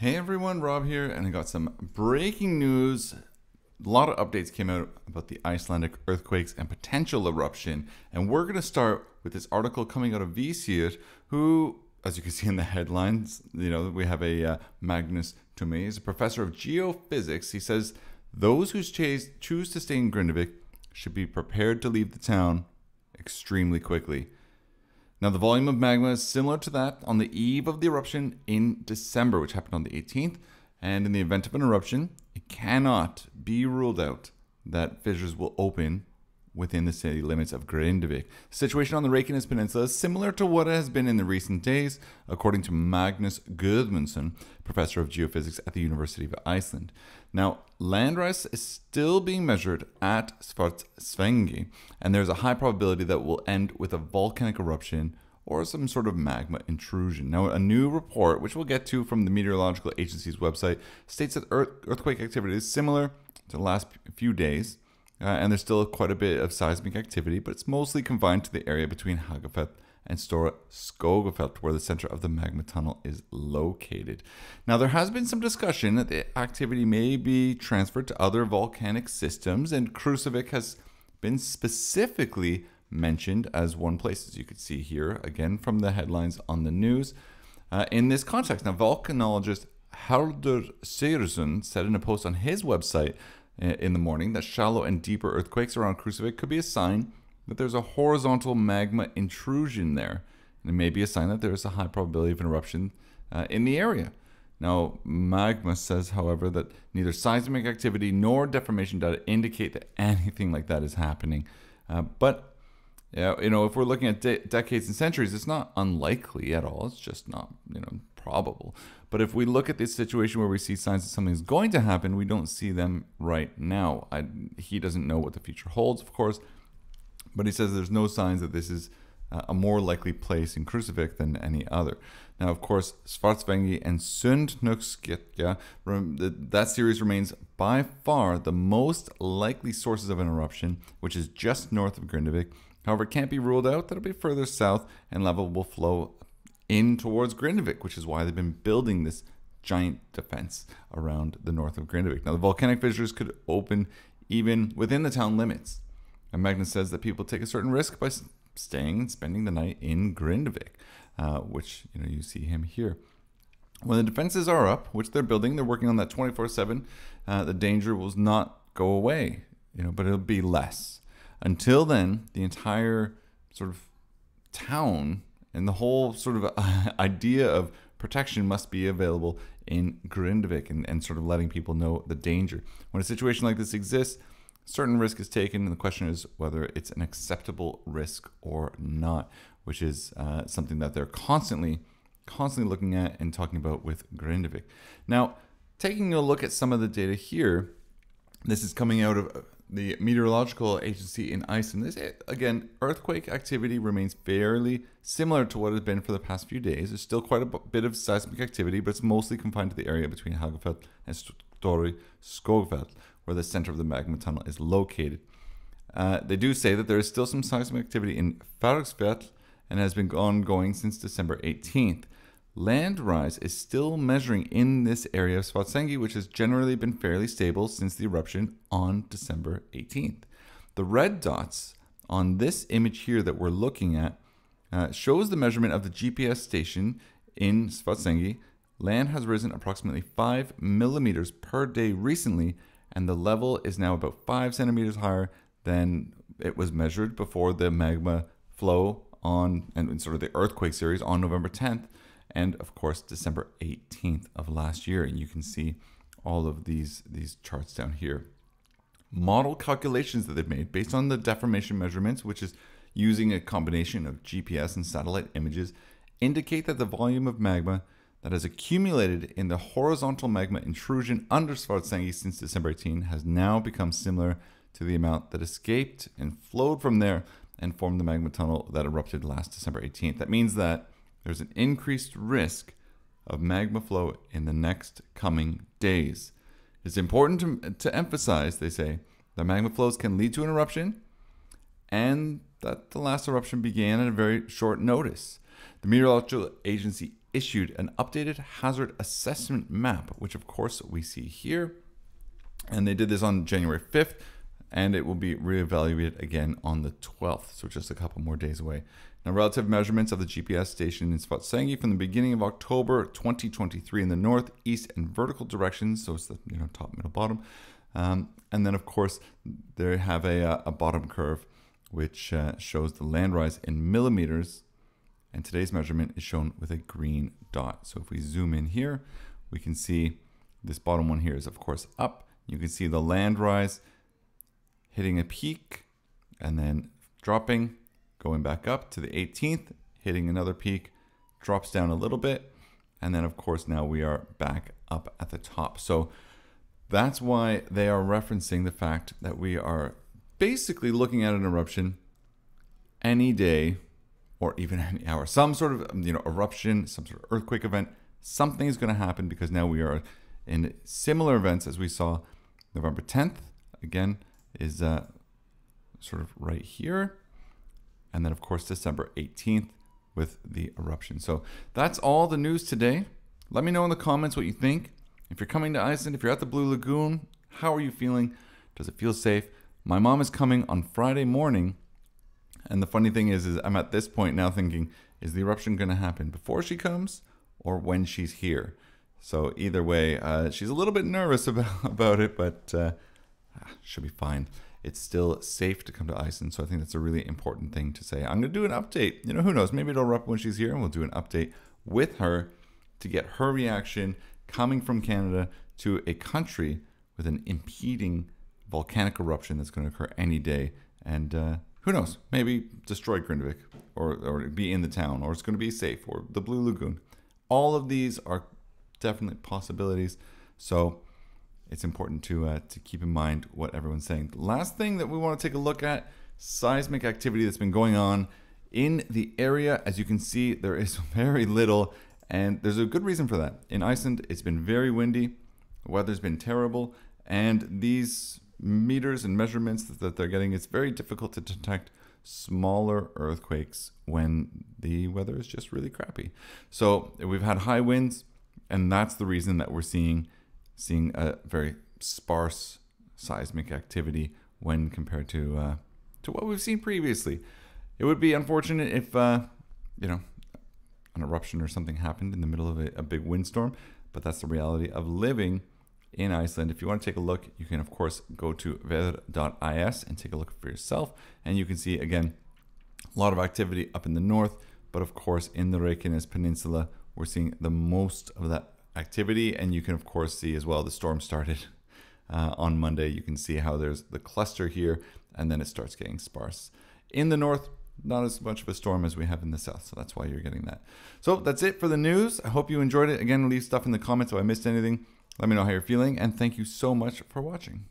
Hey everyone, Rob here, and I got some breaking news. A lot of updates came out about the Icelandic earthquakes and potential eruption, and we're going to start with this article coming out of Vísir, who, as you can see in the headlines, you know, we have a uh, Magnus Tumi, he's a professor of geophysics. He says those who choose choose to stay in Grindavik should be prepared to leave the town extremely quickly. Now, the volume of magma is similar to that on the eve of the eruption in December, which happened on the 18th. And in the event of an eruption, it cannot be ruled out that fissures will open within the city limits of Grindavik. The situation on the Reykjanes Peninsula is similar to what it has been in the recent days, according to Magnus Guðmundsson, professor of geophysics at the University of Iceland. Now, land rise is still being measured at Svartsengi, and there's a high probability that will end with a volcanic eruption or some sort of magma intrusion. Now, a new report, which we'll get to from the Meteorological Agency's website, states that earth, earthquake activity is similar to the last few days, uh, and there's still quite a bit of seismic activity, but it's mostly confined to the area between Hagafell and Stora Skogafell, where the center of the magma tunnel is located. Now, there has been some discussion that the activity may be transferred to other volcanic systems, and Krýsuvík has been specifically mentioned as one place, as you can see here, again from the headlines on the news. Uh, in this context, now, volcanologist Haraldur Sigurðsson said in a post on his website in the morning that shallow and deeper earthquakes around Krýsuvík could be a sign that there's a horizontal magma intrusion there. And it may be a sign that there is a high probability of an eruption uh, in the area. Now, Magnus says, however, that neither seismic activity nor deformation data indicate that anything like that is happening. Uh, but, you know, if we're looking at de- decades and centuries, it's not unlikely at all. It's just not, you know, probable. But if we look at this situation where we see signs that something's going to happen, we don't see them right now. I, he doesn't know what the future holds, of course. But he says there's no signs that this is a more likely place in Krýsuvík than any other. Now, of course, Svartsengi and Sundhnúksgötu, that series remains by far the most likely sources of an eruption, which is just north of Grindavik. However, it can't be ruled out that it'll be further south and lava will flow in towards Grindavik, which is why they've been building this giant defense around the north of Grindavik. Now, the volcanic fissures could open even within the town limits. And Magnus says that people take a certain risk by staying and spending the night in Grindavik, uh, which you know you see him here. When the defenses are up, which they're building, they're working on that 24/7. Uh, the danger will not go away, you know, but it'll be less. Until then, the entire sort of town and the whole sort of idea of protection must be available in Grindavik and, and sort of letting people know the danger. When a situation like this exists, certain risk is taken, and the question is whether it's an acceptable risk or not, which is uh, something that they're constantly, constantly looking at and talking about with Grindavik. Now, taking a look at some of the data here, this is coming out of the meteorological agency in Iceland. This again, earthquake activity remains fairly similar to what it has been for the past few days. There's still quite a bit of seismic activity, but it's mostly confined to the area between Hagafell and Stori Skogafell where the center of the magma tunnel is located. Uh, they do say that there is still some seismic activity in Fagradalsfjall and has been ongoing since December 18th. Land rise is still measuring in this area of Svartsengi, which has generally been fairly stable since the eruption on December 18th. The red dots on this image here that we're looking at uh, shows the measurement of the GPS station in Svartsengi. Land has risen approximately 5 millimeters per day recently and the level is now about five centimeters higher than it was measured before the magma flow on and sort of the earthquake series on November 10th and of course December 18th of last year and you can see all of these these charts down here model calculations that they've made based on the deformation measurements which is using a combination of GPS and satellite images indicate that the volume of magma that has accumulated in the horizontal magma intrusion under Svartsengi since December 18 has now become similar to the amount that escaped and flowed from there and formed the magma tunnel that erupted last December 18th. That means that there's an increased risk of magma flow in the next coming days. It's important to, to emphasize, they say, that magma flows can lead to an eruption and that the last eruption began at a very short notice. The Meteorological Agency issued an updated hazard assessment map, which of course we see here. And they did this on January 5th, and it will be reevaluated again on the 12th, so just a couple more days away. Now, relative measurements of the GPS station in Svartsengi from the beginning of October 2023 in the north, east, and vertical directions, so it's the you know top, middle, bottom. Um, and then, of course, they have a, uh, a bottom curve which uh, shows the land rise in millimeters. And today's measurement is shown with a green dot. So if we zoom in here, we can see this bottom one here is, of course, up. You can see the land rise hitting a peak and then dropping, going back up to the 18th, hitting another peak, drops down a little bit. And then, of course, now we are back up at the top. So that's why they are referencing the fact that we are basically looking at an eruption any day or even any hour. Some sort of you know eruption, some sort of earthquake event, something is going to happen because now we are in similar events as we saw November 10th. Again, is uh, sort of right here, and then of course December 18th with the eruption. So that's all the news today. Let me know in the comments what you think. If you're coming to Iceland, if you're at the Blue Lagoon, how are you feeling? Does it feel safe? My mom is coming on Friday morning. And the funny thing is, is I'm at this point now thinking, is the eruption going to happen before she comes or when she's here? So either way, uh, she's a little bit nervous about, about it, but uh, should be fine. It's still safe to come to Iceland, so I think that's a really important thing to say. I'm going to do an update. You know, who knows? Maybe it'll erupt when she's here, and we'll do an update with her to get her reaction coming from Canada to a country with an impeding volcanic eruption that's going to occur any day. And uh, who knows? Maybe destroy Grindavik or, or be in the town, or it's going to be safe, or the Blue Lagoon. All of these are definitely possibilities. So it's important to uh, to keep in mind what everyone's saying. The last thing that we want to take a look at seismic activity that's been going on in the area. As you can see, there is very little, and there's a good reason for that. In Iceland, it's been very windy, the weather's been terrible, and these meters and measurements that they're getting, it's very difficult to detect smaller earthquakes when the weather is just really crappy. So we've had high winds, and that's the reason that we're seeing seeing a very sparse seismic activity when compared to uh, to what we've seen previously. It would be unfortunate if uh, you know an eruption or something happened in the middle of a, a big windstorm, but that's the reality of living in Iceland. If you want to take a look, you can of course go to veður.is and take a look for yourself, and you can see again a lot of activity up in the north, but of course in the Reykjanes Peninsula, we're seeing the most of that activity, and you can of course see as well the storm started uh, on Monday. You can see how there's the cluster here, and then it starts getting sparse. In the north, not as much of a storm as we have in the south, so that's why you're getting that. So that's it for the news. I hope you enjoyed it. Again, leave stuff in the comments if I missed anything. Let me know how you're feeling, and thank you so much for watching.